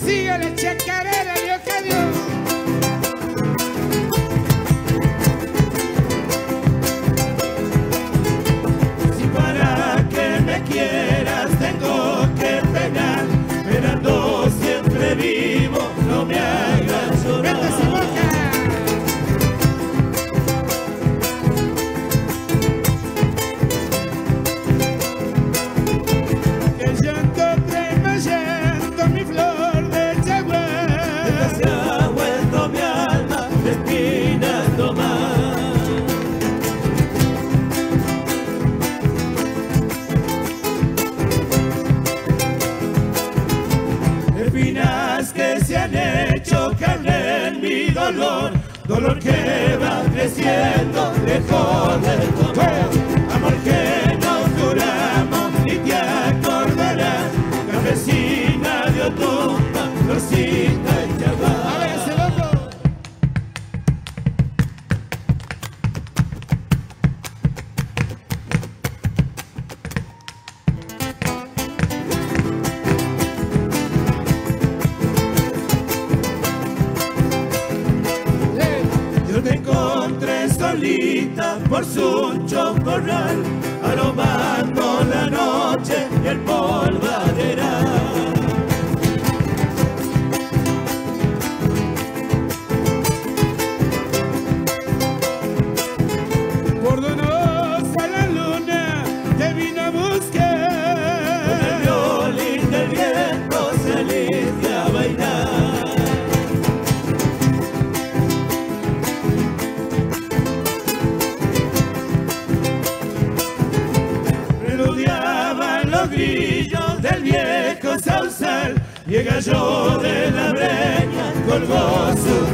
Sigue síguele, chequere. Te ha vuelto mi alma, espinal tomar. Espinas que se han hecho caer mi dolor, dolor que va. por su chocorral, aromando la noche y el polvaderal. Por donosa la luna que vino a buscar. ladrillos del viejo sausal, y el gallo de la breña colgó su